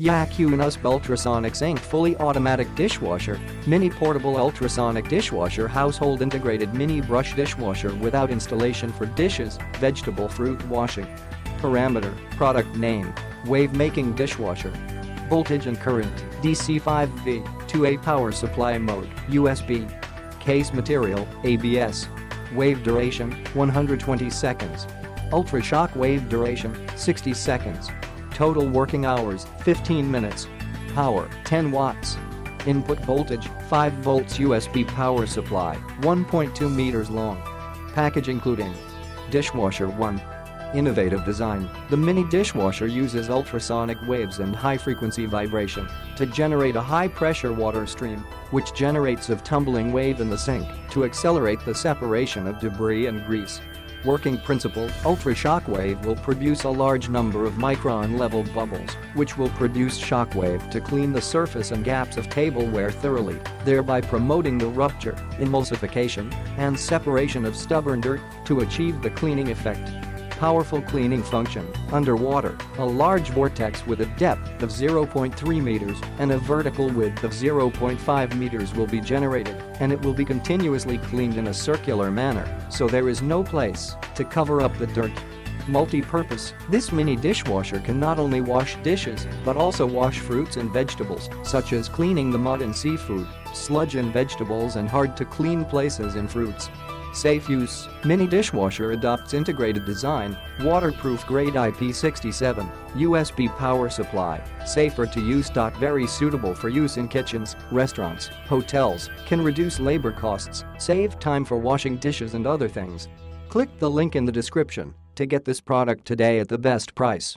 Yakunas Ultrasonic Sink Fully Automatic Dishwasher Mini Portable Ultrasonic Dishwasher Household Integrated Mini Brush Dishwasher without installation for dishes, vegetable fruit washing. Parameter, product name, wave making dishwasher. Voltage and current, DC5V, 2A power supply mode, USB. Case material, ABS. Wave duration, 120 seconds. Ultra shock wave duration, 60 seconds. Total working hours, 15 minutes. Power, 10 watts. Input voltage, 5 volts USB power supply, 1.2 meters long. Package including Dishwasher 1. Innovative design, the mini dishwasher uses ultrasonic waves and high-frequency vibration to generate a high-pressure water stream, which generates a tumbling wave in the sink to accelerate the separation of debris and grease. Working principle, ultra shockwave will produce a large number of micron-level bubbles, which will produce shockwave to clean the surface and gaps of tableware thoroughly, thereby promoting the rupture, emulsification, and separation of stubborn dirt to achieve the cleaning effect powerful cleaning function. Underwater, a large vortex with a depth of 0.3 meters and a vertical width of 0.5 meters will be generated, and it will be continuously cleaned in a circular manner, so there is no place to cover up the dirt. Multi-purpose, this mini dishwasher can not only wash dishes but also wash fruits and vegetables, such as cleaning the mud and seafood, sludge and vegetables and hard-to-clean places in fruits. Safe use, mini dishwasher adopts integrated design, waterproof grade IP67, USB power supply, safer to use. Very suitable for use in kitchens, restaurants, hotels, can reduce labor costs, save time for washing dishes and other things. Click the link in the description to get this product today at the best price.